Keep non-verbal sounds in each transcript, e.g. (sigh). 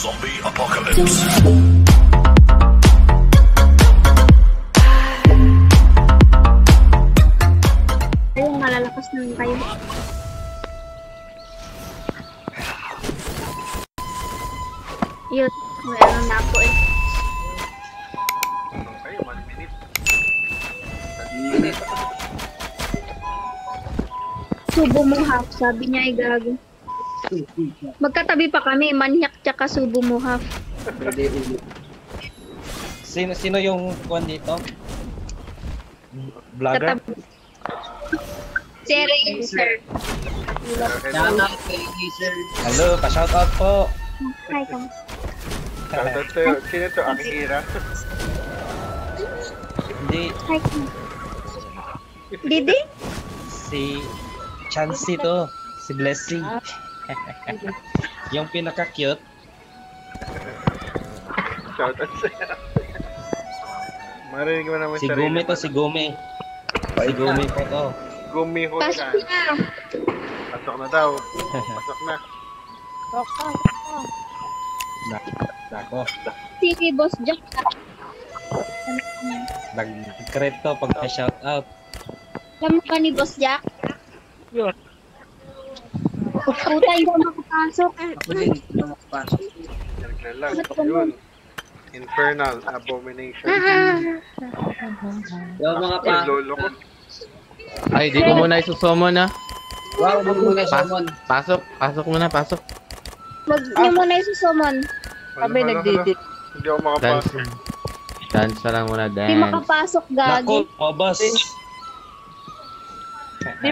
Zombie apocalypse. Ayun, malalakas naman kayo. Yun, meron na ako eh. Subo mo half, sabi niya ay gago. Magkatabi pa kami, manyak tsaka subo mo half. Sino sino yung kuan dito? Vlogger? Katabi. Sir, sir. Shoutout kay Geezer. Hello, pa-shoutout po. Hi, kam. Shoutout to, (laughs) sino to? Akira? Hindi Hi. Didi? si Chansey to, si Blessing. (laughs) yung pinaka-cute. Shoutout sa'yo. Marinig mo naman Si sarili Gumi to, si Gumi. Si Gumi po to. Gumi ho Pasok ka. na. Pasok na daw. (laughs) Pasok na. Nako, Si Boss Jack. nag-credit to pag shoutout. Alam mo ba ni Boss Jack? Yun. Puta, hindi ako makapasok. Ako din, hindi na makapasok. Naglalag. Ganun? Yun. Infernal Abomination. Yo mga Ay, pa. lolo ko. Ay, di ko muna isusumon na. Wow, wag muna Pa- summon. pasok, pasok muna, pasok. Wag niyo muna isusumon. Kami nagdidit. Hindi ako makapasok. Dance na lang muna, Hindi dance. makapasok, Nako, gagi. mabas. Di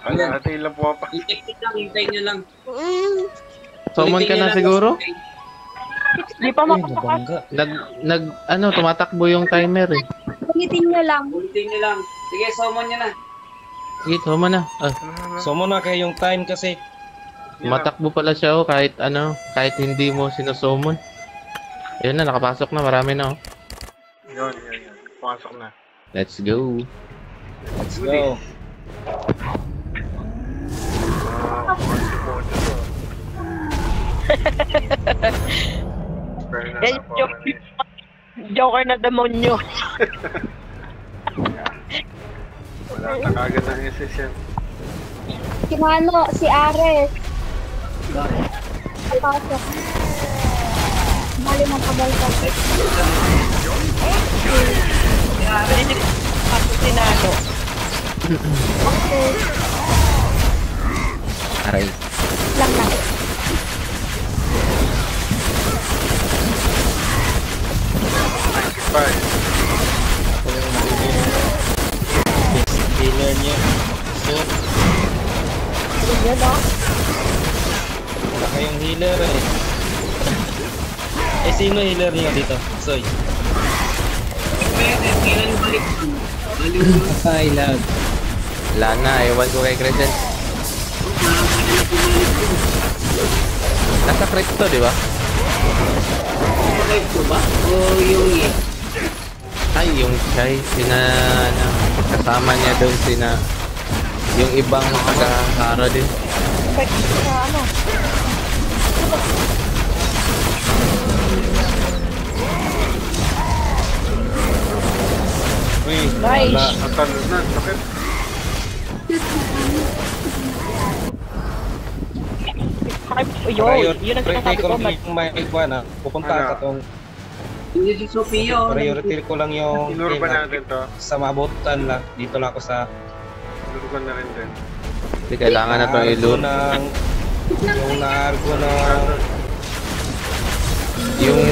makapasok. Wala, ate lang pumapa. Hintayin lang, hintayin nyo lang. Summon ka na siguro? Di pa nabangga. Nag, nag, ano, tumatakbo yung timer eh. Ulitin nyo lang. Hintayin nyo lang. Sige, summon nyo na. Sige, summon na. Ah, So mo na kayo yung time kasi tumatakbo pala siya oh, kahit ano, kahit hindi mo sinusumon. Ayun na, nakapasok na, marami na oh. Yun, yun, yun. Pasok na. Let's go. let's go. To. Infernal Abomination. Joker na demonyo. Wala na kagad ang SS yan. Si ano, si Ares. Papasok. Bali ng kabalkan. Ako sinado. Okay. Aray. Lang lang. Bye. Healer niyo. So, Yun o. wala kayong healer eh. Eh, sino healer niyo dito? Soy. Pwede, kailan balik? Baliw mo. Ay, lag. Wala na, ewan ko kay Crescent. Nasa crypto, di ba? Survive ko ba? O yung eh? Ay, yung Chai, sina, ano, kasama niya doon sina, yung ibang taga-hara din. Sa ano? Uy, Nice. wala. Natalo na. Sakit. Yun, Priority, yun ang sinasabi ko. may iguan ah. Pupunta Ano? ka tong Hindi si Sophia. priority ko lang yung Inuro ba ah. natin to? sa mabutan lang. Dito lang ako sa Inuro ko na rin din. Hindi kailangan na itong naargo ilur. ng yung naargo ng Yung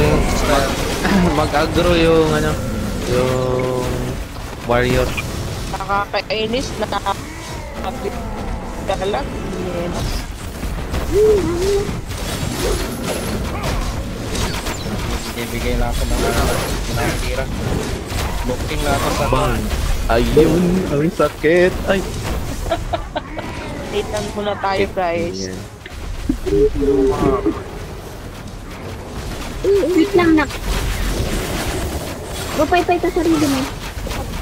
(coughs) mag-agro yung ano, yung warrior. Nakakainis na Kala. Yes. Bibigay lang ako ng ano, nakatira. Booking na ako sa Bang. Ayun, ang sakit. Ay. (laughs) Titan muna tayo guys. Wait lang nak. Gupay-pay ka sarili mo.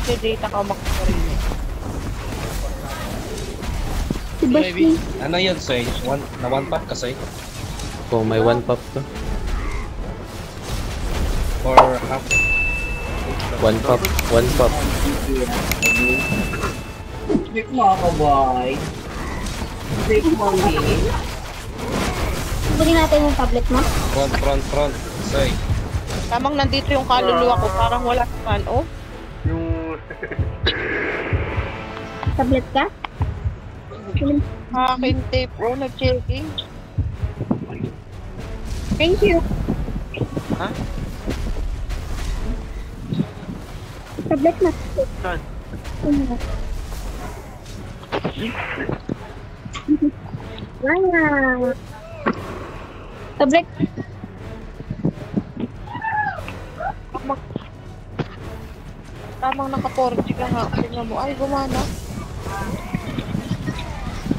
May data ka makakarin. Si Basti. Ano yun, Soy? One, na one pack ka, Soy? Kung may one pop to. Or half? One pop. One pop. Trick mo ako, boy. Trick mo, me. Kunin natin yung tablet mo. Front, front, front. Soy. Tamang nandito yung kaluluwa ko. Parang wala naman. Oh, Yung... Tablet ka? Akin tape. Oh, nag-checking. Thank you. Ha? Tablet na. Saan? Wow. Tablet. Tamang, tamang naka-4G ka nga. Tingnan mo. Ay, gumana.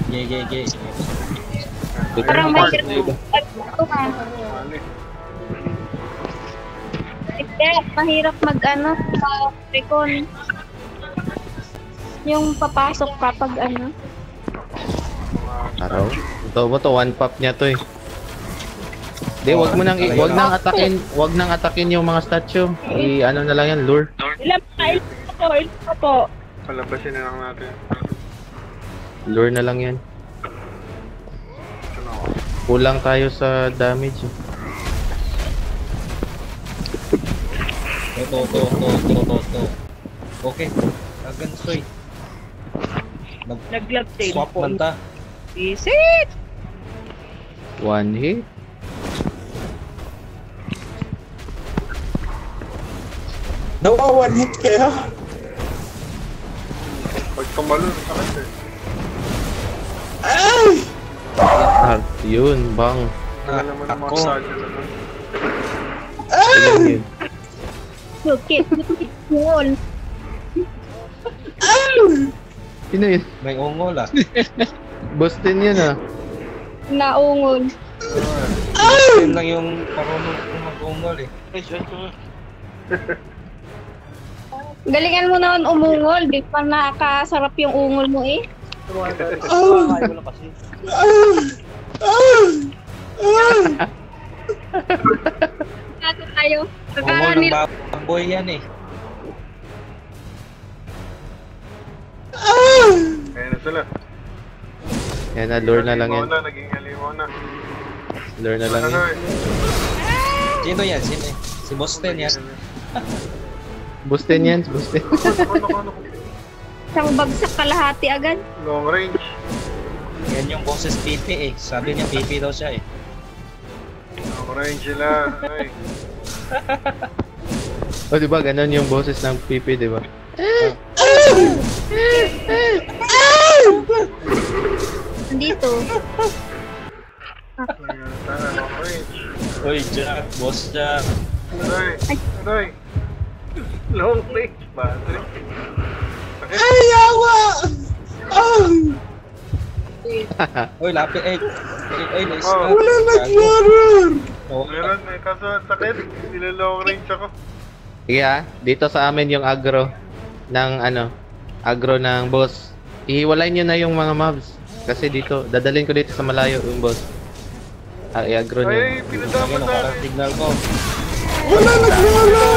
Gay, gay, gay. Parang may Ito. Hindi, mahirap mag ano sa recon. Yung papasok kapag ano. Araw. Ito mo to, one pop niya to eh. Di, wag mo nang, wag nang atakin, wag nang atakin yung mga statue. I, ano na lang yan, lure. Ilan pa? Ilan pa po? Ilan pa po? Palabasin na lang natin. Lure na lang yan. Kulang tayo sa damage. eh. To, to, to, to, to, to, to. Okay. Agan, Soy. Nag-love tape Swap po. man ta. Visit! One hit. Nawawan hit kaya. Pag tumalon, sakit eh. Ay! Heart, yun, bang. Wala naman ang mga Ako. Ilan yun? Sukit. Wall. Sino yun? May ungol ah. Boston yun ah. Naungol. Yun lang yung parunong mag-ungol eh. Galingan mo naman umungol. Di pa nakakasarap yung ungol mo eh. Kaso tayo. Ungol ng Kakaanil. baboy yan eh. Kaya na sila. Yan na, lure na lang yan. na, naging halimaw na. Lure na lang Ano yan. eh. Sino yan? Sino yan? Si Boston yan. Boston yan, Boston. Ano, ano, ano, ano? Isang bagsak kalahati agad. Long range. Yan yung boses PP eh. Sabi niya PP daw siya eh. Long range sila. Ay. (laughs) O di ba ganun yung boses ng PP, di ba? Nandito. Ayan, sana, long range. Uy, Jack. Boss Jack. Aray. Aray. Long range. Battery. Ay, yawa! Ah! Uy, lapit eh. Ay, ay, nice na. Wala nag-laro! Meron eh. Kaso ang sakit. Nila long range ako. Sige ah, dito sa amin yung agro ng ano, agro ng boss. Ihiwalay nyo na yung mga mobs. Kasi dito, dadalhin ko dito sa malayo yung boss. Ah, i-agro nyo. Ay, pinadama Ayun, sa ang akin. signal ko. Wala nag-laro!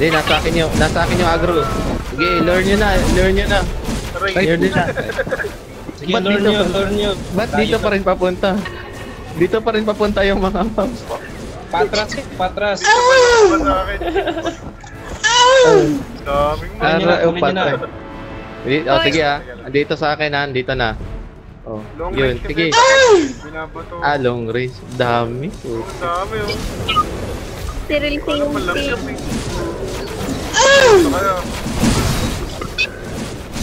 Hindi, nasa akin yung, nasa akin yung agro. Sige, learn nyo na, learn nyo na. Aray. Learn nyo na. Sige, Ba't learn dito nyo, learn nyo. Ba't dito pa rin papunta? Dito pa rin papunta yung mga mobs. Patras, patras. Daming mo. Nyo na, Ara, oh, patay. Di- Oh, sige ah. Dito sa akin ah, dito na. Oh, Long yun, range sige. Binabato. Ah, long range. Dami. Oh. Ang dami oh. Cyril pa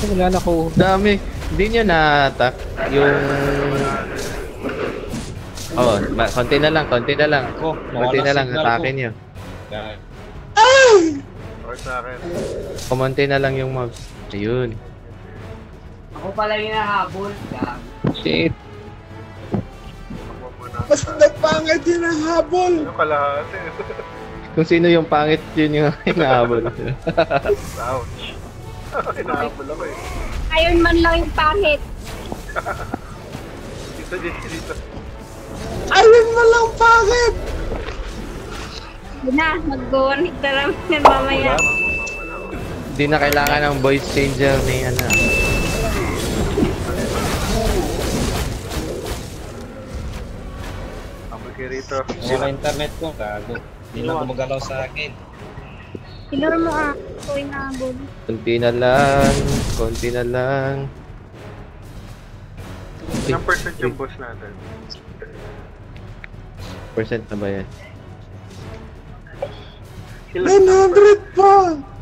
Wala na ko. Dami. Hindi nyo na-attack yung... Oh, ma- konti na lang, konti na lang. Ako, Konti na lang, ko. atake. Yan. Okay sa akin. Kumonti na lang yung mobs. Ayun. Ako pala yung nahabol. Shit. Mas nagpangit yun ang habol! Ano kalahati? (laughs) Kung sino yung pangit, yun yung (laughs) inaabot. Ouch. (laughs) Hinahabol ako eh. Iron Man lang yung pangit. (laughs) Dito, dito, dito. Ayun mo lang pangit! Hindi na, mag-go-one hit na lang yan mamaya. Hindi na kailangan ng voice changer ni ano. Kayo rito. Wala internet ko, gago. Hindi lang gumagalaw sa akin. Tinuro mo ah. Ito yung nabod. Konti na lang, konti na lang. Ilang percent yung boss natin? Percent na ba yan? Ilan? 900 pa!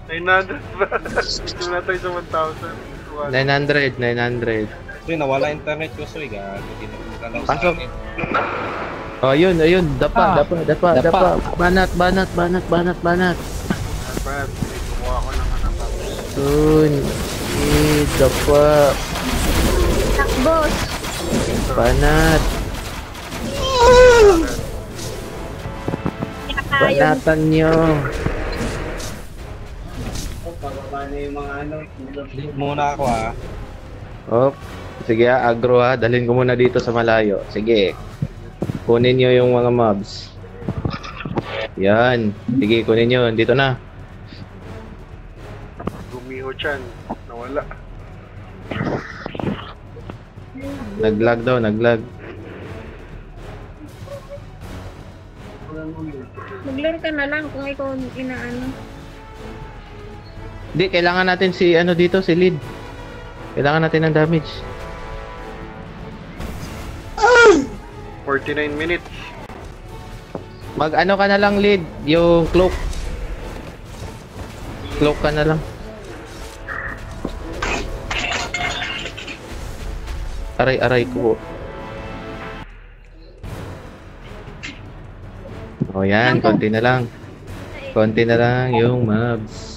900 ba? Ito na tayo sa 1,000. 900, 900. Kasi nawala internet ko, so gago. Hindi na gumagalaw sa akin. Oh, ayun, ayun. Dapa, Ah, dapa, dapa, dapa. dapa. Banat, banat, banat, banat, banat. Brad, kumuha ko ng anak ako. Dun. Eh, dapa. Takbos. Banat. Banatan nyo. Pababa na yung mga ano. Leave muna ako ah. Oh, sige ah, agro ha. Dalhin ko muna dito sa malayo. Sige. Kunin nyo yung mga mobs. Yan. Sige, kunin nyo. Dito na. Gumiho chan. Nawala. Naglag daw, naglag. Maglaro ka na lang kung ikaw inaano. Hindi, kailangan natin si ano dito, si lead. Kailangan natin ng damage. 49 minutes. Mag ano ka na lang lead, yung cloak. Cloak ka na lang. Aray, aray ko. O yan, konti na lang. Konti na lang yung mobs.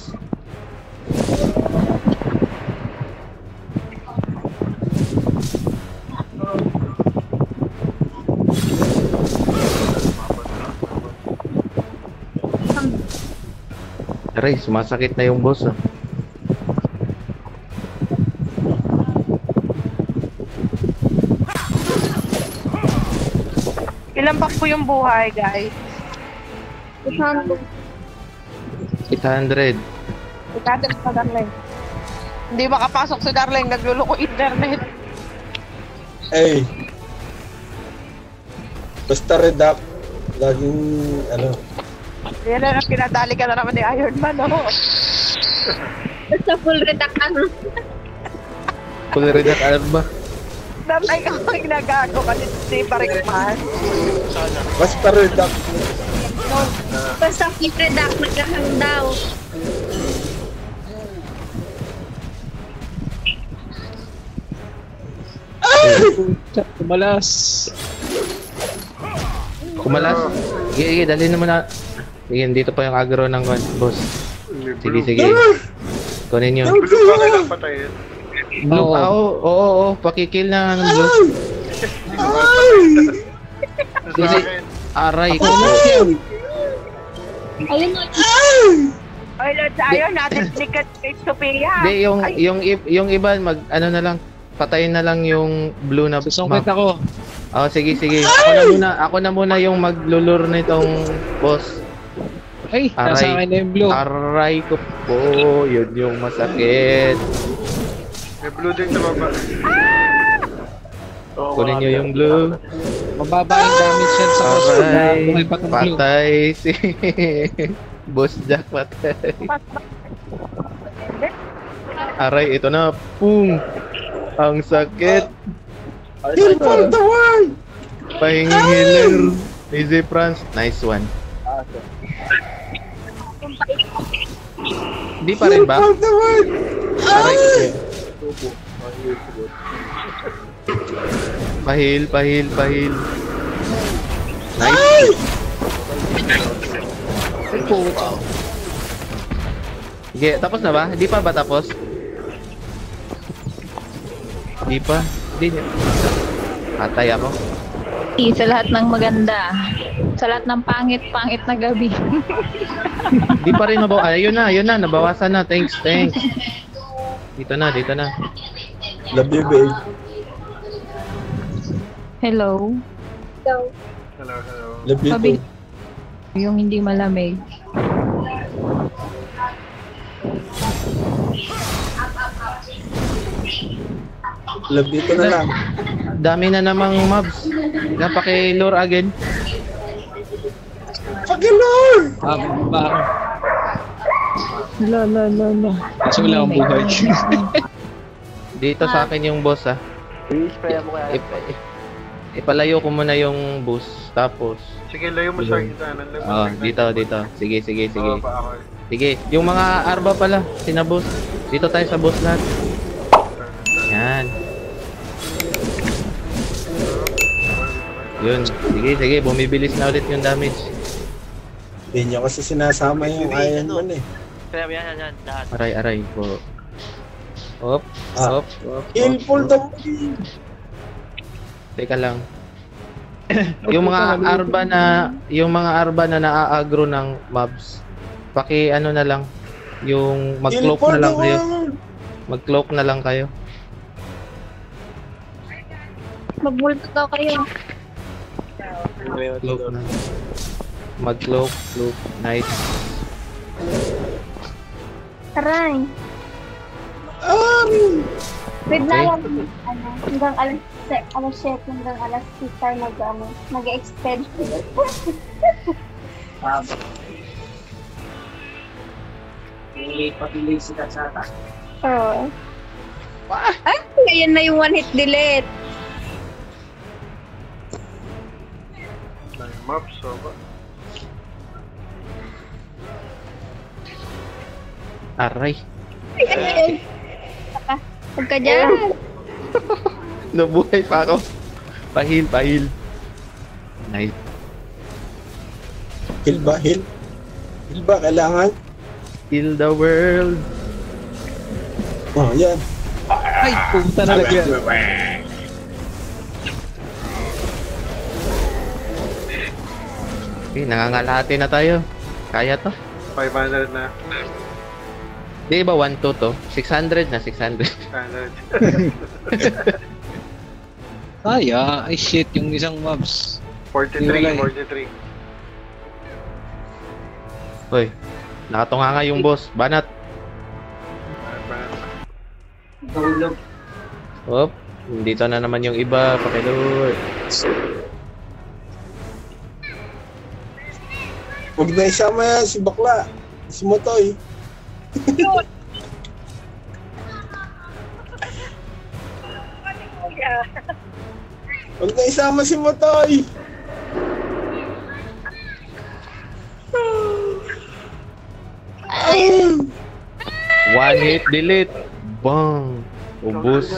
Aray, sumasakit na yung boss ah. Ilan pa po yung buhay, guys? 200. 800. Ikatin sa Darlene. Hindi makapasok si Darlene, nagluloko internet. Ay. Basta redact. Laging, ano, Yan na, pinadali ka na naman ni Iron Man, oh. Basta full redact ano. Full redact, alam ba? Darlene ka ang ginagago kasi hindi pa rin man. basta redact. Basta full redact, naghahang daw. Kumalas. Sige, sige, dali naman na. Sige, dito pa yung agro ng boss. Sige, sige. Kunin nyo. Blue ba kailang patayin? Blue, Oo. ah, oo, oo, oo, pakikil na ng blue. Akin. Aray ko. Ayun o. Ay, Lord, sa ayaw natin sikat kay Sophia. Hindi, yung, yung, yung iba, mag, ano na lang, patayin na lang yung blue na Susungkit map. ako. Oh, sige, sige. Ako na muna, ako na muna yung maglulur nitong boss. Ay, nasa Aray. akin na yung blue. Aray ko po, yun yung masakit. May blue din sa baba. Kunin nyo yung blue. Mababa yung damage yan sa boss. Aray, Buhay pa tong blue. patay si (laughs) Boss Jack, patay. Aray, ito na. Boom! Ang sakit. Heal for the world! Pahingi healer. Easy France. Nice one. Di pa rin ba? world! Aray ko. Pahil, pahil, pahil. Nice. Sige, tapos na ba? Di pa ba tapos? Di pa. Di. Patay ako. Sa lahat ng maganda. Sa lahat ng pangit, pangit na gabi. (laughs) Di pa rin mabawa. Ayun na, ayun na. Nabawasan na. Thanks, thanks. Dito na, dito na. Love you, babe. Hello? Ikaw. Hello, hello. Love you, Sabi, yung hindi malamig. Love you, too na lang. Dami na namang mobs. Napaki-lure again. Lord! Ah, ba? La la la la. Kaso wala akong buhay. (laughs) Dito sa akin yung boss ah. Ip- ip- ipalayo ko muna yung boss. Tapos, Sige, layo mo oh, sa gitna. dito, dito. Sige, sige, sige. Oo, pa ako eh. Sige, yung mga arba pala, sina boss. Dito tayo sa boss lahat. Yan. Yun. Sige, sige. Bumibilis na ulit yung damage. Hindi nyo kasi sinasama yung Iron Man eh. Aray, aray po. Op, Ah. op, op, op. the win! Teka lang. (coughs) yung mga arba na yung mga arba na naaagro ng mobs. Paki ano na lang yung mag-cloak na lang kayo. Mag-cloak na lang kayo. Mag-multo daw kayo. Cloak na. Mag-cloak, cloak, nice. Taray. Um, Wait na Okay. lang. Ano, hanggang alas, alas 7 hanggang alas 6 tayo nag, ano, nag-extend. (laughs) Patuloy si Katsata. Oo. Ay, ngayon na yung one hit delete. Nine maps, so ba? Aray. Ay, ay, ay. Saka, Huwag ka dyan. (laughs) Nabuhay pa ako. Pahil, pahil. Nice. Heal ba? Heal? Heal ba? Kailangan? Kill the world. Oh, yan. Ay, pumunta na lagyan. Okay, nangangalahati na tayo. Kaya to. 500 na. Di ba 1 2 to? 600 na 600. Standard. (laughs) Kaya, ay shit, yung isang mobs. 43, Wala eh. 43. Hoy. Nakatunga nga yung boss. Banat. Tulog. Hop. Dito na naman yung iba. Pakilur. Huwag na isama yan si Bakla. Si Motoy. Huwag na isama si Motoy. One hit delete. Bang. Ubus.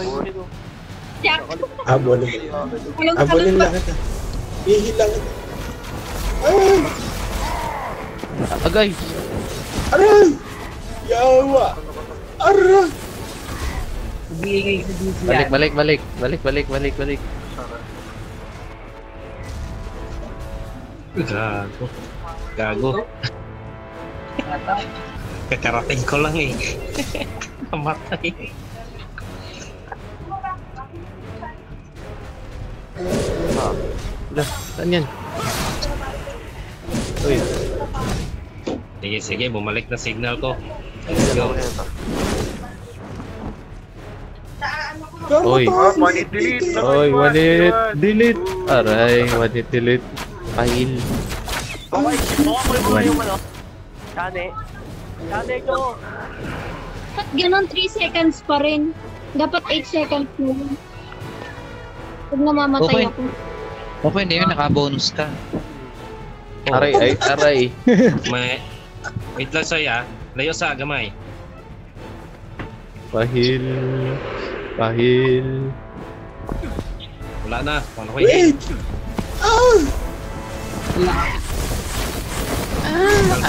Anong Habulin lang kita. Ihil lang kita. Ay! Agay. Aray! Yawa! Sa DC Balik, balik, balik. Balik, balik, balik, balik. Gago. Gago. (laughs) Kakarating ko lang eh. (laughs) Namatay. Dah, saan yan? Uy. Sige, sige, bumalik na signal ko. Oy. Ah, one hit delete. Oy, one hit. Delete. Aray, one hit delete. File. One. Ba't ganun 3 seconds pa rin? Dapat 8 seconds na lang. Pag namamatay Okay. ako. Okay na yun, naka-bonus ka. Aray, ay, aray. (laughs) May... Wait lang sa'yo ah. Layo sa gamay. Pahil. Pahil. Wala na. Paano ko i-hit? Wait! Ah!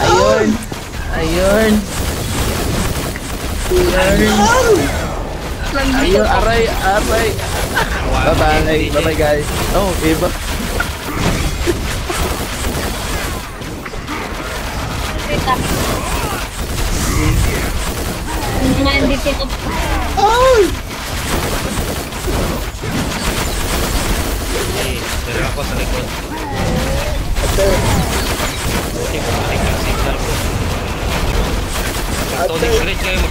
Ayun. Ayun. Ayun. Ayun, aray, aray. Bye-bye. Bye-bye, guys. Oh, iba. Wait Jangan ditutup. Oh. Hey, pero ako sa likod. Buti ko balik ang signal ko. Magtonic ulit kayo.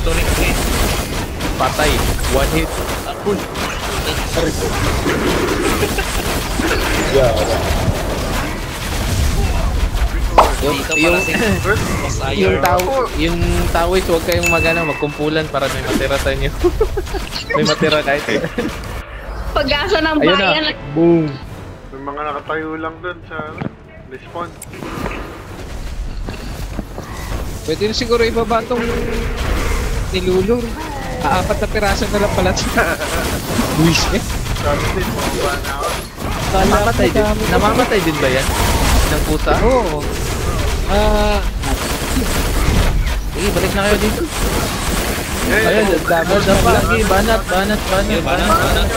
Patay. One hit. Ya, Uy. Sorry. Yeah. Yung, yung, (laughs) yung tao, yung tawis, huwag kayong magana, magkumpulan para may matira sa inyo. (laughs) may matira kahit. (laughs) Pag-asa ng Ayun bayan. na. Boom. May mga nakatayo lang dun sa respawn. Pwede na siguro ibaba tong nilulur. Aapat na piraso na lang pala. Buwis eh. Sabi din, bumaba na ako. Namamatay din, namamatay din ba yan? Ng pusa? Oo. Ah, Sige, balik na kayo dito. Ayun, na pa. Lagi, banat, banat, banat, banat.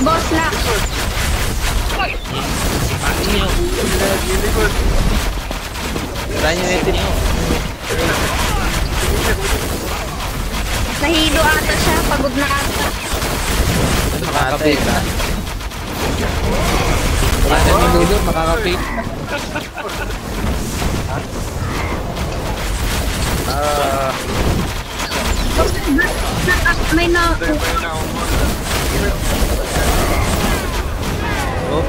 Boss na. Try nyo natin. Nahilo ata siya. Pagod na ata. Makatay ka. wala na Ah, May na... Oh,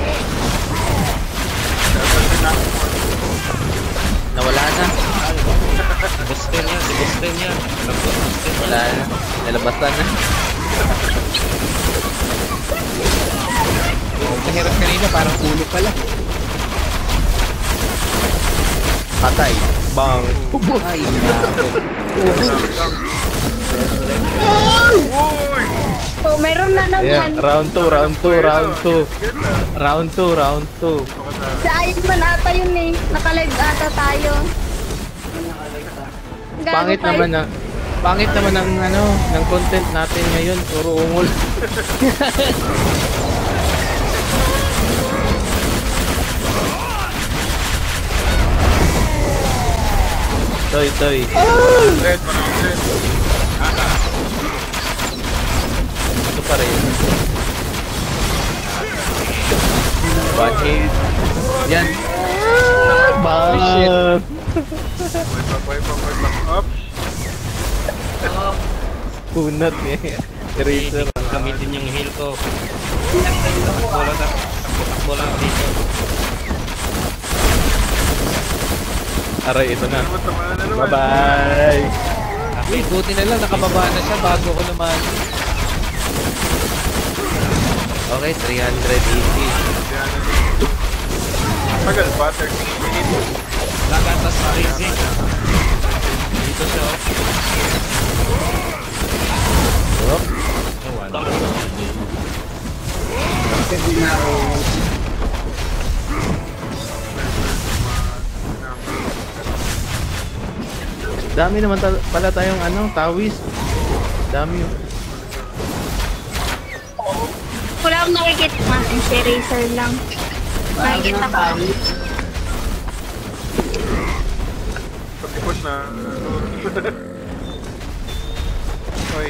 nawala na. Si Buster yan, si Buster yan. Wala na. Nalabasan na. Mahirap kanina, parang ulo pala. Patay. Bang. Ay! Oh, meron na Yeah, naman. round 2, round 2, round 2. Round 2, round 2. Sa ayun man ata yun eh. Nakalive ata tayo. Gago Pangit tayo. naman na Pangit naman ang ano, ng content natin ngayon, puro ungol. (laughs) Toy, toy. Red, parang red. Ito pa rin. One hit. Yan. Wait lang, wait lang. Ups. Punat eh. Eraser. Gamitin yung heal ko. Takbo lang, takbo lang dito. Aray, ito na. Na. Bye-bye! Uy, buti na lang, nakababa na siya bago ko naman. Okay, 380. Yan. Tagal ba? 30 minutes. Lagatas na Rizzy. Dito siya. oh. Oh, Ewan. Dami naman pala tayong ano, tawis. Dami yun. Wala akong nakikita. Ah, si Razer lang. Nakikita ko. Pag-push na. (laughs) Oy.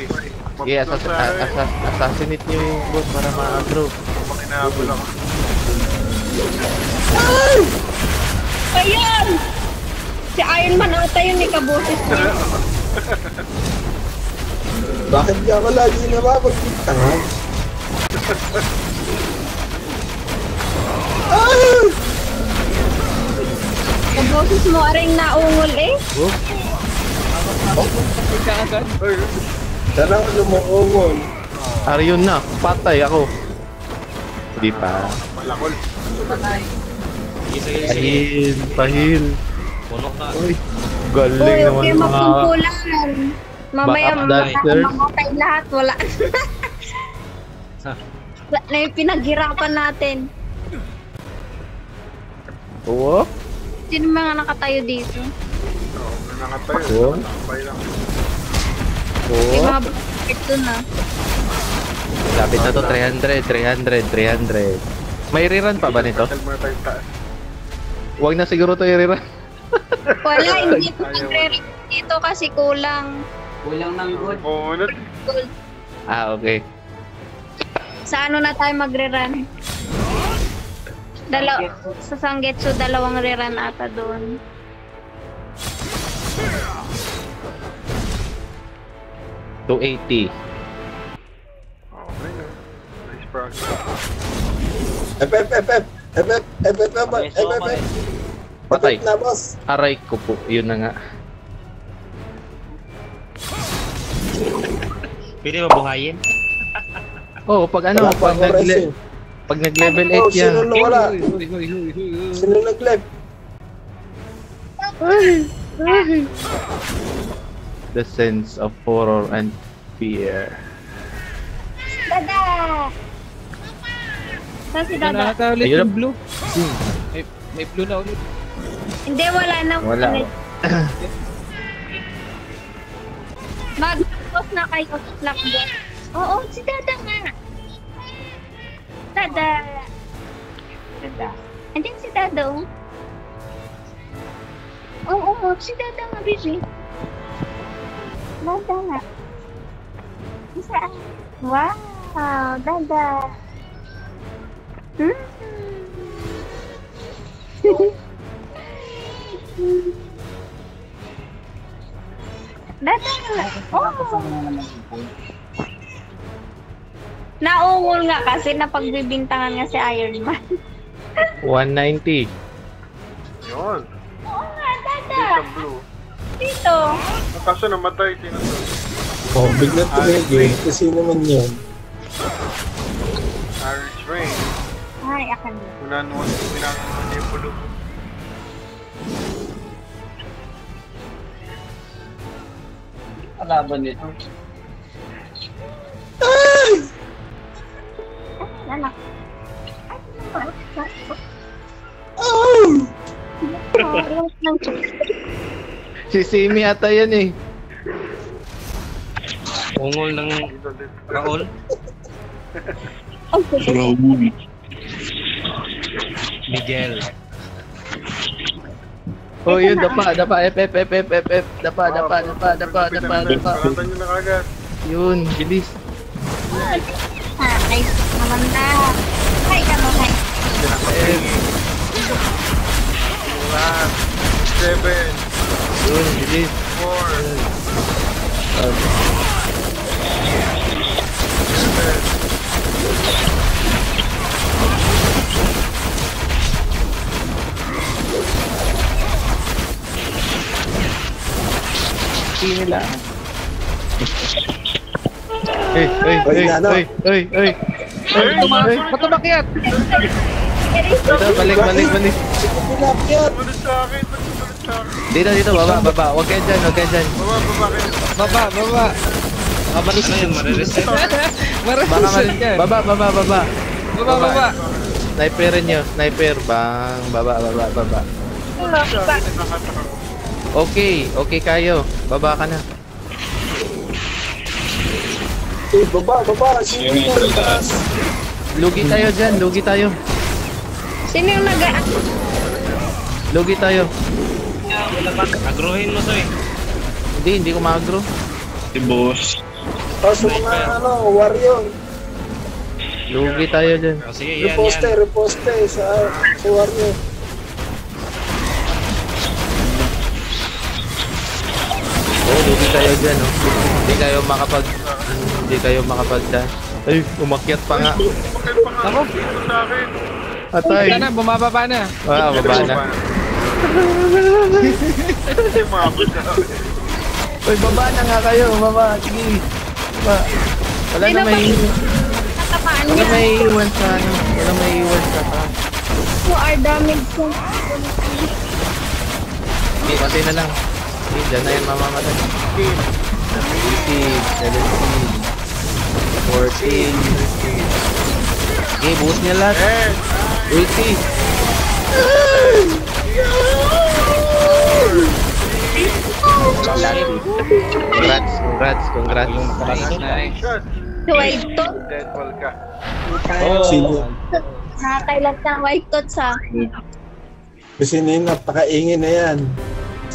Yeah, asas asas assassinate nyo yung boss para ma-agro. Pakinahabol ako. Ayan! Si Iron Man ata yun, eh, kaboses niya. Bakit di ako lagi napapagkita nga? Kaboses mo aring naungol eh. Ika agad. Oy, Sana ako lumuungol. Arion na, patay ako. Hindi pa. malakol. Sige, sige, sige. Pahil, pahil. Puno na. Uy, Uy, galing huwag naman kayo mga... Mamaya mamatay lahat. Wala. (laughs) Wala na yung pinaghirapan natin. Oo? Sino mga nakatayo dito? Oo, nakatayo. Oo. Nakapay lang. May Oo? mga bakit dun ah. Lapit na to, 300, 300, 300. May rerun pa ba nito? Huwag na siguro to i-rerun. Wala, hindi ko nagre dito kasi kulang. Kulang ng gold. Gold. Ah, okay. Sa ano na tayo magre-run? Dalaw sa Sangetsu, dalawang reran ata doon. Two eighty. Okay na. Nice progress. F, F, F. F, F, F, F, F, F, F, F, F. Patay. na, boss. Aray ko po. Yun na nga. Pwede mabuhayin? (laughs) Oo, pag ano, Wala pa pag, akong nag resin. pag nag-level Oh, 8 yan. sino nawala? Uy, uy, uy, uy, uy, uy. Sino nag-left? The sense of horror and fear. Dada! Saan si na Dada? ulit Ayun yung na. blue. May, may blue na ulit. Hindi, wala na. Wala. (clears throat) Mag-post na kayo. Black box. Oo, si Dada nga. Dada. Dada. Andiyan si Dada, oh. Oo, oo, si Dada nga, baby. Dada nga. Saan? Wow, Dada. Hmm. (laughs) Dada nga. Oh. Naungol nga kasi napagbibintangan nga si Iron Man. 190. Yun. Oo nga, Dada. Data blue. Dito. Ang kaso namatay. To? Oh, bigla tumigil. Kasi naman yun. Irish Rain. Ay, akan. Unanuan. Pinanuan niya yung Kalaban nito. Anak. Si Simi ata yan eh. Ungol ng din. Raul? Miguel. Oh, yun, dapa, dapa, F, F, F, F, F, F, dapa, dapa, dapa, dapa, dapa, dapa. Pakatan nyo na kagad. Yun, bilis. Ah, nice naman na. Hi, kamo. F, One. Seven. yun, bilis. Four. Seven. Hindi nila. Hey, hey, Oy, hey, Nano. hey, hey, hey. Ay, Ba't umakyat? Dito, balik, balik, balik. Sumunod sa akin. Ba't sumunod sa akin? Dito, dito, baba, baba. Huwag kayo dyan, huwag kayo dyan. Baba, baba kayo. Baba, baba. (laughs) Baka Ano marisip. yun, Marisip mal- yan. Baba, baba, baba. Baba, baba. Sniperin nyo, sniper. Bang, baba, baba, baba. Nakataka ko. Okay, okay kayo. Baba ka na. Eh, baba, baba. Sino yung taas? Lugi tayo dyan, lugi tayo. Sino yung nag Lugi tayo. Agrohin mo, Soy. Hindi, hindi ko magro. Tapos yung mga ano, warrior. Lugi tayo dyan. O sige, yan, Reposte, yan. reposte sa, sa warrior. Lugi tayo dyan, oh. Hindi kayo makapag... Hindi kayo makapag Ay, umakyat pa nga. Bakit pa nga? Ako? Dito sa akin. Atay. Wala na, bumababa na. Ah, baba na. Hindi maabot na. Uy, baba na nga kayo, baba. Sige. Baba. Wala na may... Nakapaan Wala niya? may iwan sa ano. Wala may iwan sa pa. Who are damaged Hindi, pati na lang. Hindi, dyan na yan mamamatay. 18, 17, 14. Okay, buhos niya lahat. Eh, 80. Congrats, congrats, congrats. Nice. si White Tot? Dead ball ka. Sino? Nakakailan ka ng White Tot sa Kasi na yun, napakaingin na yan.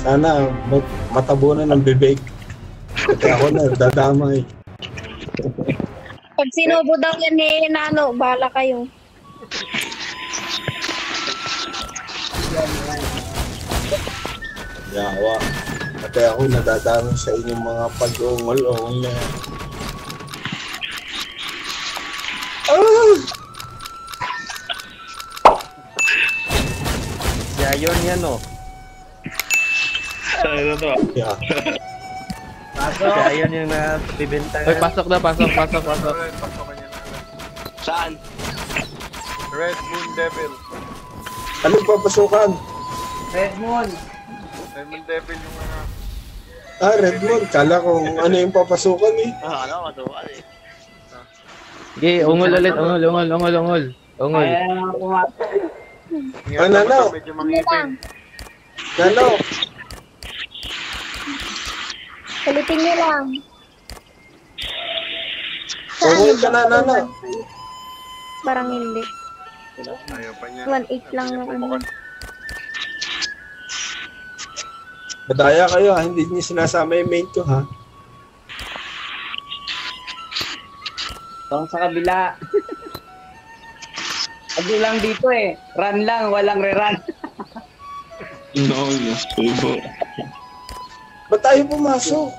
Sana mag- matabunan ng bibig. Kasi ako na, dadamay. Pag sinubo daw yan ni Nano, bahala kayo. Yawa. Pati ako nadadami sa inyong mga pag-ungol-ungol na yan. Ah! Yayon yan oh. Yeah. Yayon yung nabibenta. Uy, pasok na, pasok, pasok, pasok. Alright, pasokan niya na. Saan? Red Moon Devil. Anong papasukan? Red Moon. Red Moon Devil yung ano. Ah, Redmond. Kala kong ano yung papasukan eh. Ah, ano, matuwa eh. Sige, ungol ulit, ungol, ungol, ungol, ungol. Ungol. Kaya. Ingat Ano, ano? to, medyo mangipin. Nano, Kulitin niyo lang. ungol ka na, Nano. Parang hindi. Ayaw pa niya. 1.8 lang yung ano. Madaya kayo ha, hindi niyo sinasama yung main ko ha. Tong sa kabila. Adi lang dito eh. Run lang, walang re-run. Ba't tayo pumasok?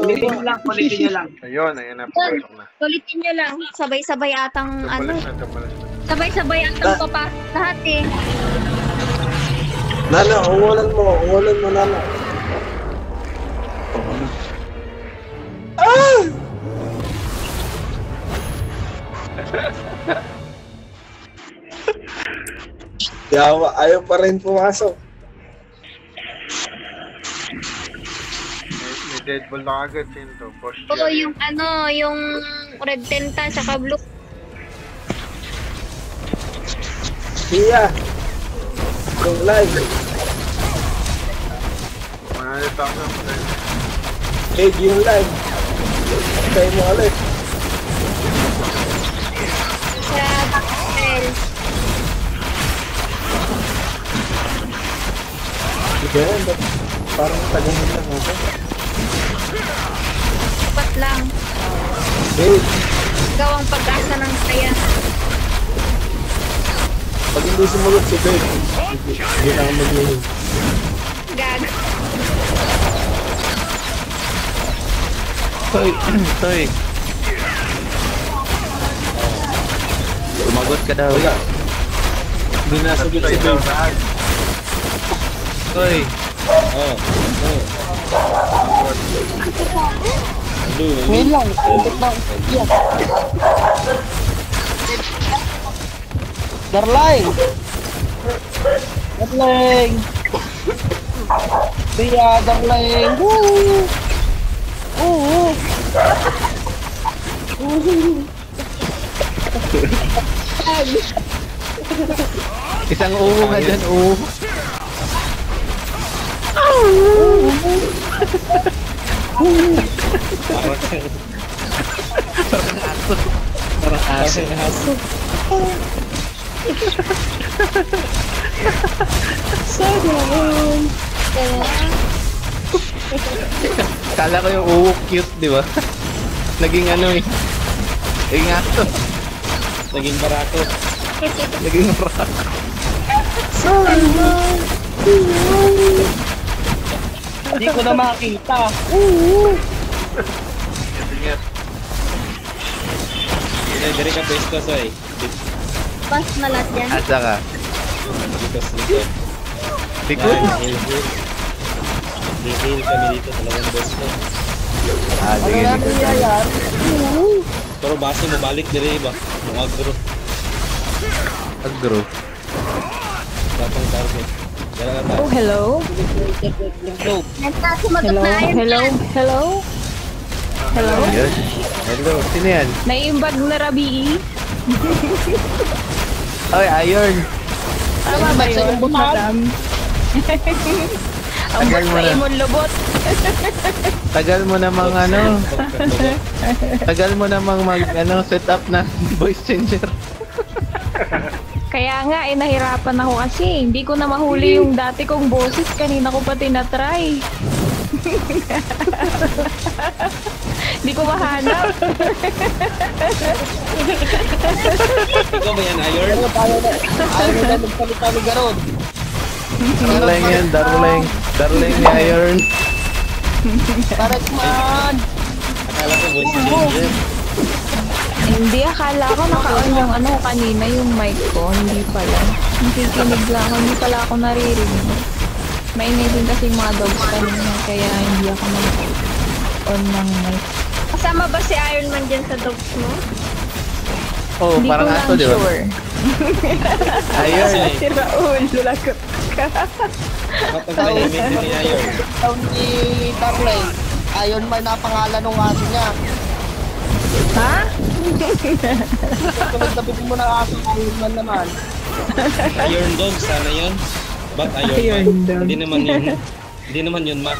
Ulitin nyo Yeah, lang, ulitin nyo lang. Ayun, ayun na. Papasok na. Kulitin niyo lang. Sabay-sabay atang ano. Sabay-sabay atang papa. Lahat eh. Nana, ungulan mo, ungulan mo, Nana. Ah! (laughs) Yawa, ayaw pa rin pumasok. Deadball na agad. Sino to? Boss Oo, Jerry. yung ano, yung red tenta saka blue. Iya. Yung live. Manalo pa ako. Page yung live. Patay mo ulit. Sa. Sige, ba't parang tagahin lang ako. Dapat lang. Page, Ikaw ang pag-asa ng saya. pag hindi sumagot si Page, hindi na ako maglihim. Gag. Toy, (clears throat) toy. Umagot ka daw. Wala. Hindi na sagot si Page. Toy. Ngayon lang, ulit lang. Darling! Darling! Tia, darling! Woo! Woo! Isang uho nga dyan, uho. Parang aso. Kala ko yung uho cute, di ba? Naging ano eh. Naging aso. Naging barato. Naging rat. Hindi ko na makita. Ingat. Hindi, dire ka pwesto, Soy. Pas na lahat yan. Asa ka? Likod. Likod? Yan, heal, heal. Heal kami dito, dalawang boss ko. Ah, sige, likod. Pero base mo balik dire ba? Mga agro. Agro. Datang target. Oh, hello? Hello? ayun Hello? yan. Hello? Hello? Yun. Hello. Sino yan? Naiimbag na rabi (laughs) Oy, Iron. Tama ba yun, madam? (laughs) Ang Tagal mo na. sa imong lubot. (laughs) Tagal mo namang ano. Tagal mo namang mag ano, set up na voice changer. Kaya nga, eh, nahirapan ako kasi. Hindi ko na mahuli yung (laughs) dati kong boses. Kanina ko pa tinatry. (laughs) Hindi ko mahanap. Ikaw ba yan, Iron? Ayaw na magsalita ni Garon. Darling yan, darling. Darling ni Iron. Direct man! Akala ko voice changer. Hindi, akala ko naka-on yung ano kanina, yung mic ko. Hindi pala. Nakikinig lang ako, hindi pala ako naririnig. Maingay din kasi yung mga dogs kanina, kaya hindi ako nag-on ng mic. Kasama ba si Iron Man dyan sa dogs mo? Oh, hindi parang ato, di ba? sure. (laughs) Iron. Si Raul, lagot ka. Kapag tahimik din ni Ayon. Tawag ni Darlene. Iron Man na pangalan ng aso niya. Ha? Sunod-tabi mo na aso Iron Man naman. Iron Dog, sana yun. But Iron, Iron Man. Dog. Hindi naman yun. Hindi naman yun, Mac.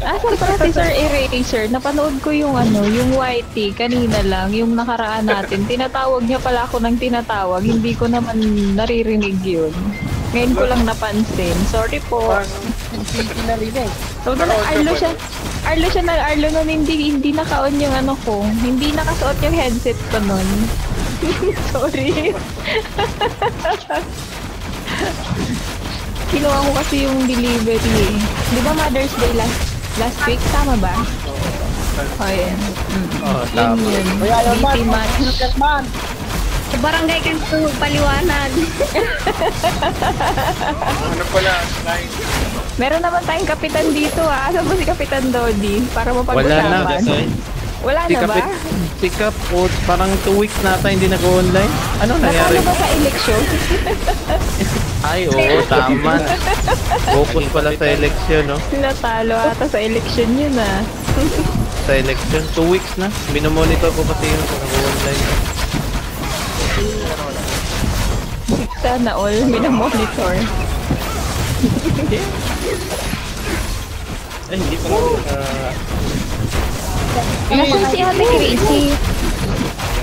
Asan pala si Sir Eraser? Napanood ko yung ano, yung YT kanina lang, yung nakaraan natin. (laughs) Tinatawag niya pala ako ng tinatawag. Hindi ko naman naririnig yun. Ngayon ko lang napansin. Sorry po. City na rin eh. So, na Arlo siya. Arlo siya na Arlo nun hindi hindi naka-on yung ano ko. Hindi nakasuot yung headset ko nun. (laughs) Sorry. (laughs) Kinuha ko kasi yung delivery eh. Di ba Mother's Day last last week? Tama ba? Oh, yan. Mm. Oh, Yun tama. yun. Kaya Iron Man, Man! Sa barangay ka paliwanag. Ano pala, line. Meron naman tayong kapitan dito ah. Asa ba si Kapitan Dodi? Para Wala mapag-usapan. na. Jasoy. Wala Si na ba? Kapit, si Kap, oh, parang 2 weeks na ata hindi nag-online. Ano nangyari? Natalo ba sa eleksyon? (laughs) Ay, oo, tama. Focus pala sa election, no? Natalo ata sa eleksyon yun ah. Sa election. 2 weeks na. Minomonitor ko kasi yun kung nag-online. Sana all minamonitor. (laughs) Ay, hindi pa lang. Uh, Nasaan si Ate Chrissy?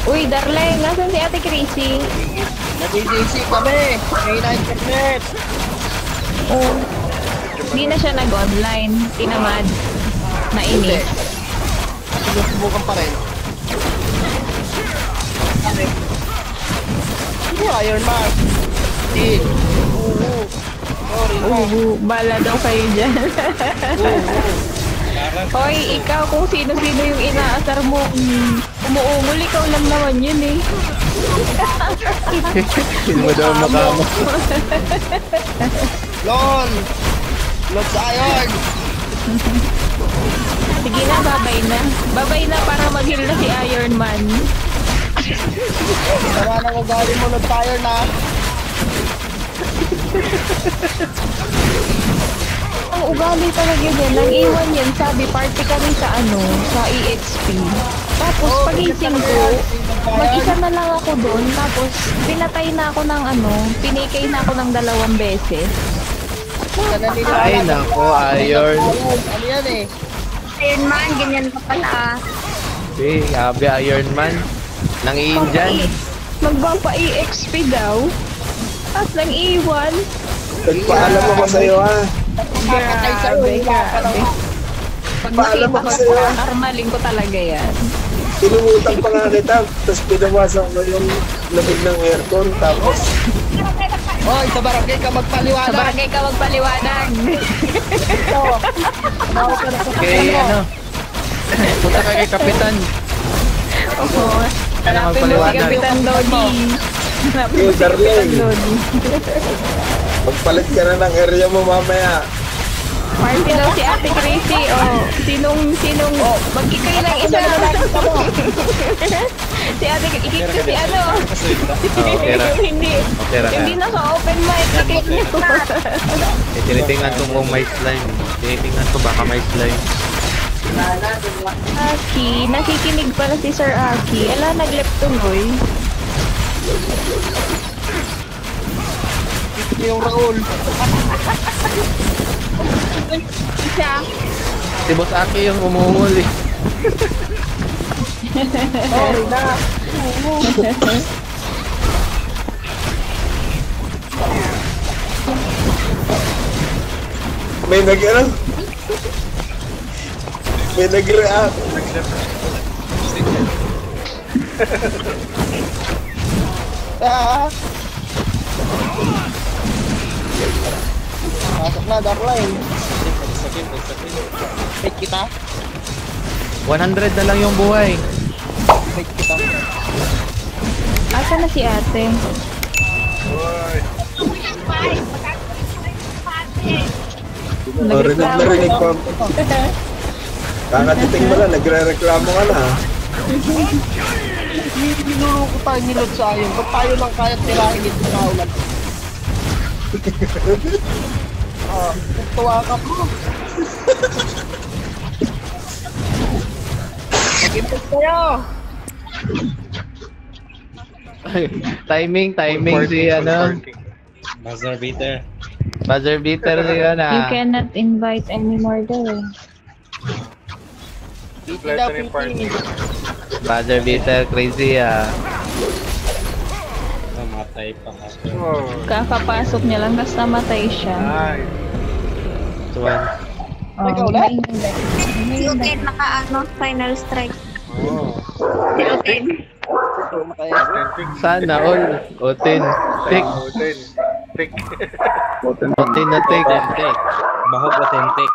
Uy, darling, nasaan si Ate Chrissy? Nag-DC kami! May na internet! Oh. Hindi na siya nag-online. Tinamad. Nainis. Sinusubukan pa rin. Ano Iron Man? Hindi. Oo. Bala daw kayo dyan. Hoy, ikaw kung sino-sino yung inaasar mo, umuungol, ikaw lang naman yun eh. Hindi mo (laughs) daw makama. LOL! LOL sa Iron! Sige na, babay na. Babay na para mag-heal na si Iron Man. Tara na ugali mo sa Iron na. (laughs) Ang ugali talaga yan, nang iwan yan, sabi party kami sa ano, sa EXP. Tapos pagising ko, mag-isa na lang ako doon, tapos pinatay na ako ng ano, pinikay na ako ng dalawang beses. Ay, nako, Iron. Ano yan eh? Iron Man, ganyan ka pala. Eh, grabe Iron Man. Nang iinjan. Magpapa- Magpapa EXP daw. Tapos nang iwan. Nagpaalam ako sa'yo ha. Papatay sa grabe. Pag Paalam ako ko sa'yo. po, armaling ko talaga yan. Tinumutan pa nga kita, tapos pinawasan ko yung lamig ng aircon, tapos Hoy, sa barangay ka Sa magpaliwanag. barangay ka magpaliwanag. Ito. Tumawag ka na sa Kay ano? Punta ka kay Kapitan. Oo. Ano Hanapin mo si? Kapitan Dodi. Darling. Dodi. magpalit ka na ng area mo mamaya. Party daw si Ate Chrissy. Oh, sinong, sinong, mag-ikay ng isa. (laughs) si Ate, ikik ko si ano. Oh, (laughs) hindi, Okay ra hindi ka. naka-open mic, ikik niyo. Eh, tinitingnan ko kung may slime. Tinitingnan ko baka may slime. Aki, nakikinig pala si Sir Aki. Ala, nag-lep tuloy. Yung Raul. Isa. Si Boss Aki yung umungol eh. Sorry na. May nag ano? May nag-react. Ah. (laughs) Pasok na, Darline. Fake kita. 100 na lang yung buhay. Fake kita. Asa na si ate? Narinig na rinig pa. (laughs) Kakatiting mo lang, nagre-reklamo ka na. (laughs) ha? Niluro ko tayo ni Lord sayang. Ba't tayo lang kaya tirahin ito sa ulan? Ah, tuwa ka po. Mag-import kayo. timing, timing si ano. Buzzer beater. Buzzer beater si (laughs) You ano. cannot invite anymore there. Hindi pipili. Buzzer beater, crazy ah. Namatay pa nga. Wow. Kakapasok niya lang, tapos namatay siya. Nice. Tuwan. Oh, Ikaw ulit? Si naka ano, final strike. Oh. Si. Sana all. Otin. Tik. Oten. Tik. Otin na tik. Authentic. Bahog authentic.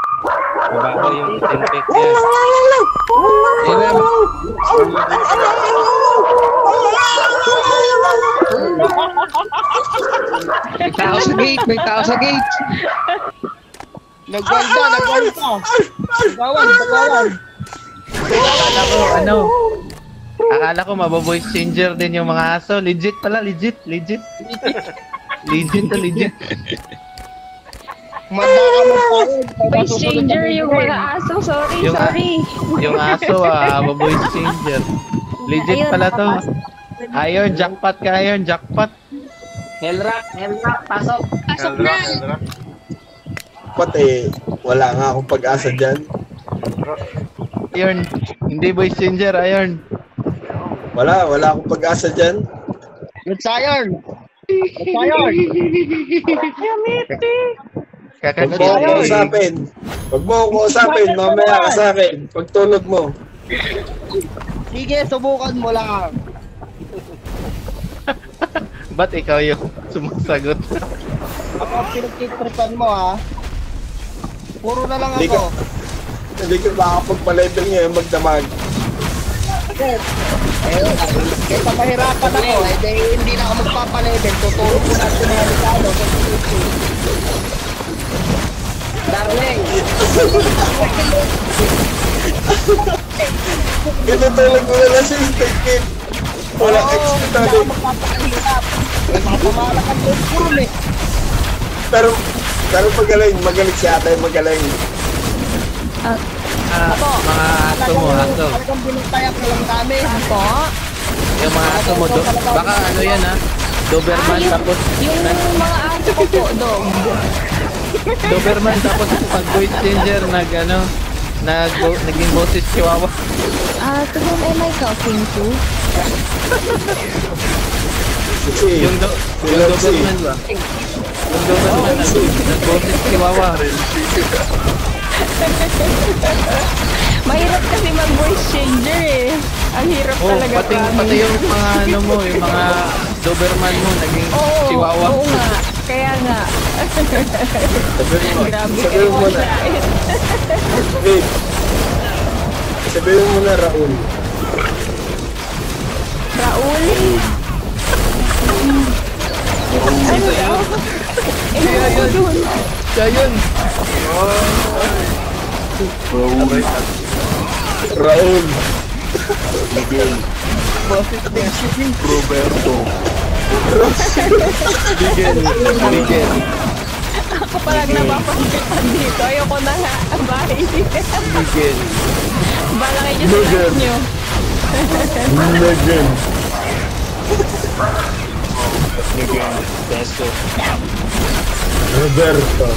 Mabaho yung authentic niya. May tao sa gate, may tao sa gate. Nagwalda, nagwalda. Bawal, bawal. Akala ko, ano, akala ko mabovoice changer din yung mga aso. Legit pala, legit, legit. (laughs) Legit to legit. Manda ka mo tayo. Voice changer yung mga aso. Sorry, Yung- sorry. Yung aso, ah, mabovoice changer. Legit Ayun, pala to. Iron, jackpot ka, Iron, jackpot. Hellrock, Hellrock, pasok. Pasok na. Elra. Pati, wala nga akong pag-asa dyan. Iron, hindi voice changer, Iron. Wala, wala akong pag-asa dyan. Good Sayon. Good Sayon. Huwag mo ako Kakagaling. kausapin. Huwag mo ako kausapin, mamaya ka sa akin. Pagtulog mo. Sige, subukan mo lang. (laughs) Ba't ikaw yung sumasagot? Ako ang pinagkitripan mo ha. Puro na lang Hindi ka, ako. hindi ka makakapagpa-level ngayon magdamag. Eh, kaysa mahirapan ako, eh, di, hindi na ako magpapalevel. Tutulog ko na sinalitado sa YouTube. Darling, Ganito lang ko lang system kid. Wala extra hindi ako magpapahirap. Eh, mapamalakan ko puro eh. Pero, pero magaling, magaling si ate, magaling. Ah, Ah, mga aso mo, aso. Talagang binutayak na lang namin. Ako? Yung mga aso mo, do, baka ano yan ha? Doberman Ah, tapos, Yung mga aso ko po, dog. (laughs) Doberman tapos pag voice changer nag ano, nag, naging boses chihuahua. Ah, to whom am I talking to? Yung, do, yung Doberman ba? Yung Doberman nag, nag boses chihuahua. Mahirap kasi mag-voice changer eh. Ang hirap Oh, talaga pati, promise. pati yung mga ano mo, yung mga Doberman mo naging Oo, chihuahua. oo nga. Kaya nga. Sabihin mo, Grabe sabihin mo na. Vic, sabihin mo na Raul. Raul. ano daw? Ko dun. Siya yun. Raul. Bigel. Bigel. Ako palang napapansipan dito. Ayoko na nga. Bye. Bigel. Balangin nyo sa life nyo. Legend. Roberto.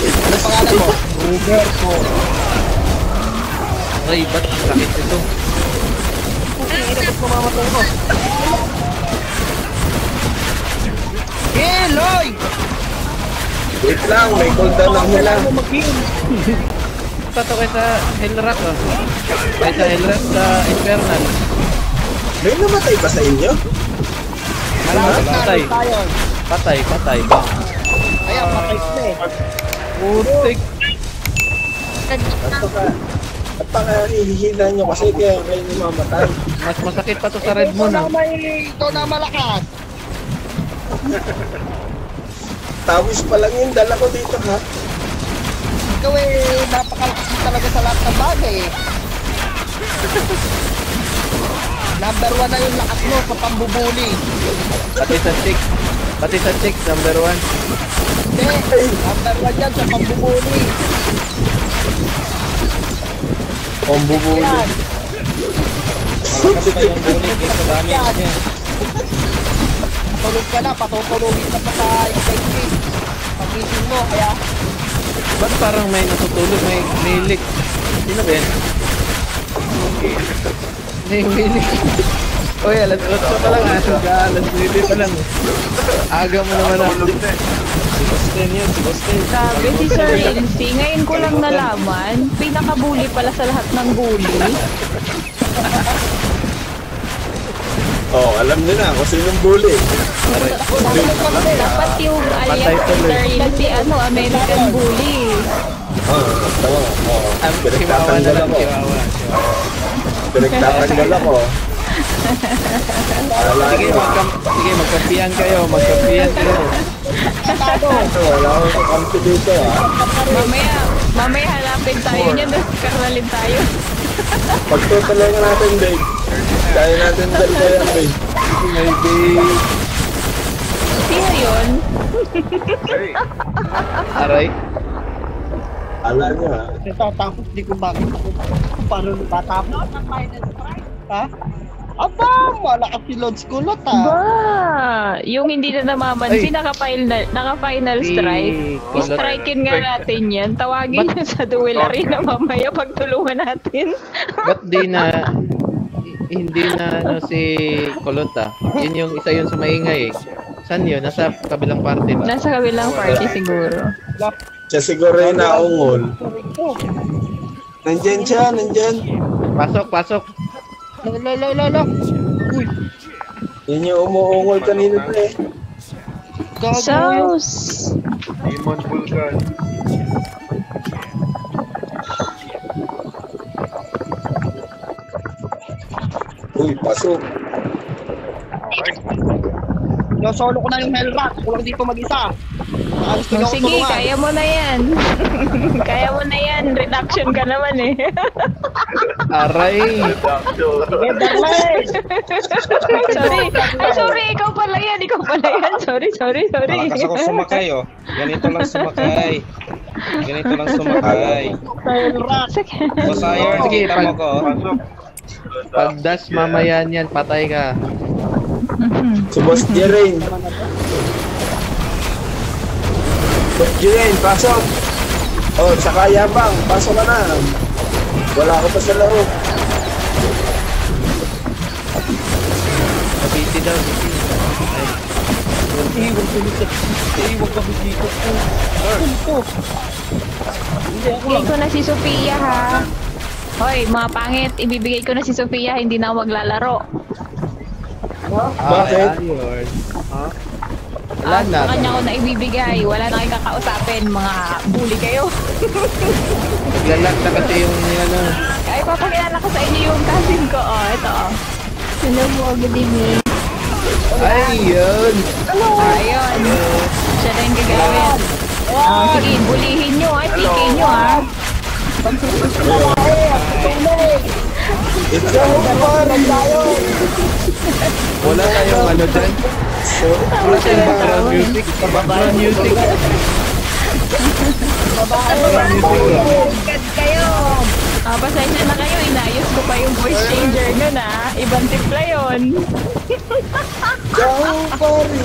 Ano pangalan mo? Roberto. Ay, ba't sakit ito? Eloy! Wait lang, may cooldown lang nila. Tato kay sa Hellrock oh. Kay sa Hellrock sa Infernal. May namatay ba sa inyo? Na Patay. Patay, patay ba? Ayan, patay sila eh. Putik. At baka, baka hihina nyo kasi kaya kayo namamatay. Mas masakit pa to sa Red Moon ah. na may, ikaw na malakas. (laughs) Tawis pa lang yung dala ko dito ha. Ikaw eh, napakalakas mo talaga sa lahat ng bagay eh. (laughs) Number one na yung lakas mo sa pambubuli. Pati sa chicks. Pati sa chicks, number one. Hindi, number one yan sa pambubuli. Yung bully kaysa damage niya. Tulog ka na, patutulogin ka pa sa. Pagising mo, kaya Ba't parang may natutulog, may milik? Sino ba yan? May milik. Uy, alas 8 pa lang. Alas 9 pa lang. Aga mo naman ah. Boston yun, si Boston. Sabi si Sir Lindsay, ngayon ko lang nalaman, pinaka-bully pala sa lahat ng bully. Oh, alam niyo na kung sinong bully. Dapat yung alias ni Sir Lindsay, ano, American bully. Oh, tama. Oh, Ang chihuahua na pinagtatanggal ako. (laughs) Pinagtatanggal ako. Sige, niyo. magkam sige, magkampihan kayo, kayo. Wala akong kampi dito ha. Mamaya, mamaya hanapin tayo niyan, tapos karnalin tayo. Pagtutulungan natin, babe. Kaya natin dalawa yan, babe. Maybe. Sino yun? Aray. Alam niyo ha. Natatakot di ko bakit ako. Paano natatakot? Ha? Aba, malakas si Lord Kulot ha. Ba, yung hindi na namamansin, na, naka-final Si strike. Kulot. Strikein nga natin yan. Tawagin niyo sa duel arena mamaya pagtulungan natin. Ba't di na (laughs) hindi na ano si Kolota? Yun yung isa yun sa maingay eh. Saan yun? Nasa kabilang party ba? Nasa kabilang party siguro. Siya siguro yung naungol. Nandyan siya, nandyan. Pasok, pasok. Lo, lo, lo, lo, lo. Uy, Yun yung umuungol kanina pa eh. gago. Sos! Demon Vulcan. Uy, pasok. No, solo ko na yung Hellrat. Ako lang dito mag-isa. Ako sige, tulungan. kaya mo na yan. (laughs) kaya mo na yan. Reduction ka naman eh. (laughs) Aray! Darlene. (laughs) sorry. Ay, sorry. Ikaw pala yan. Ikaw pala yan. Sorry, sorry, sorry. Malakas ako sumakay oh. Ganito lang sumakay. Ganito lang sumakay. Hellrat. Sige. Boss Iron, Sige, kita pag- mo ko. oh. Pasok. Pag dash mamaya niyan, patay ka. Si Boss Jerain. Boss Jerain, pasok. Oh, saka yabang, pasok ka na. Wala ka pa sa laro. Busy daw. Iwan ko dito. Iwan kami dito. Ako lang. Ibigay ko na si Sofia ha. Hoy, mga pangit, ibibigay ko na si Sofia, hindi na ako maglalaro. Bakit? Ay, ayun. Ha? Wala Ah, na. sa kanya ko na ibibigay. Wala na kayong kakausapin, mga bully kayo. Naglalag na kasi yung ano. Ay, papakilala ko sa inyo yung cousin ko. Oh, ito oh. Hello po, good evening. Ay, yun. Ayun. Siya na yung gagamit. Oh, sige, bulihin nyo ha. PK nyo ha. Ikaw, pare. Wala tayong ano dyan. Background music. Background music. Agad kayo. Ah, pasensya na kayo. Inayos ko pa yung voice changer nun ha. Ibang timpla yun. Ikaw, (laughs) pare.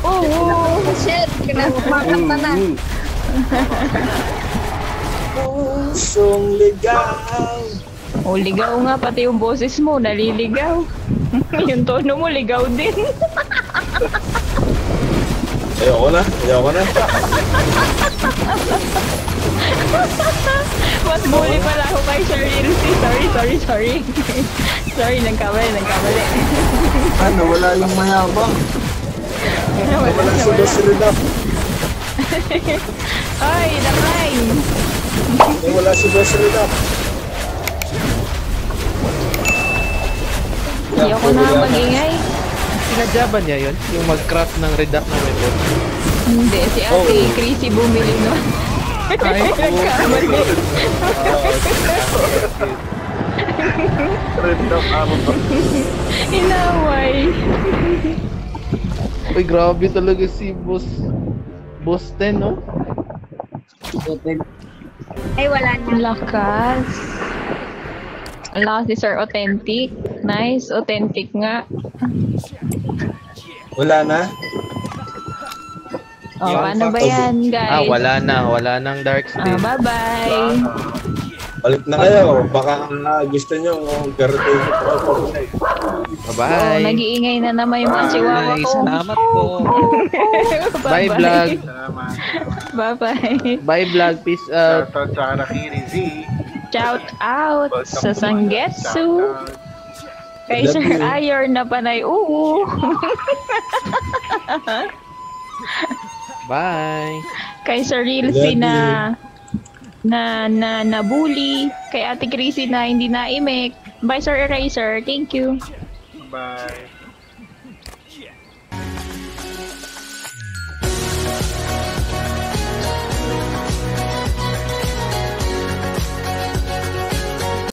Oo. Shit, kinakumakanta na. Pusong ligaw. Oh, ligaw nga. Pati yung boses mo, naliligaw. (laughs) yung tono mo, ligaw din. (laughs) Ayoko na, ayoko na. (laughs) Mas bully pala ako kay Sir Ilse. Sorry, sorry, sorry. sorry, nagkamali, nagkamali. Ano, wala yung mayabang. Wala si Boss Redap. Ay, nakay! Wala si Boss Redap. Ayoko na magingay. Sinadya ba niya yun? Yung mag-craft ng redact na weapon? Hindi, si ate Chrissy bumili nun. Ay, Nagkamali. Random arrow ba? Inaway. Uy, grabe talaga si Boss... Boss 10, no? Ay, wala Ang na. lakas. Ang lakas ni Sir Authentic. Nice, authentic nga. Wala na? Oh, paano ba yan, guys? Ah, wala na. Wala nang Dark Ah, Stain. bye-bye. Balik na kayo. Baka ah, gusto nyo garating ko pa. Oh, Bye-bye. nag-iingay na naman yung mga chihuahua ko. salamat po. Bye, vlog. Salamat. Bye-bye. Bye, vlog. Peace out. Shoutout sa Kanakiri Z. Shout out sa Sangetsu. Kay Sir you. Ayor na panay oo. Bye. Kay Sir Rilsey na na na nabully. Kay Ate Chrissy na hindi naimik. Bye Sir Eraser. Thank you. Bye.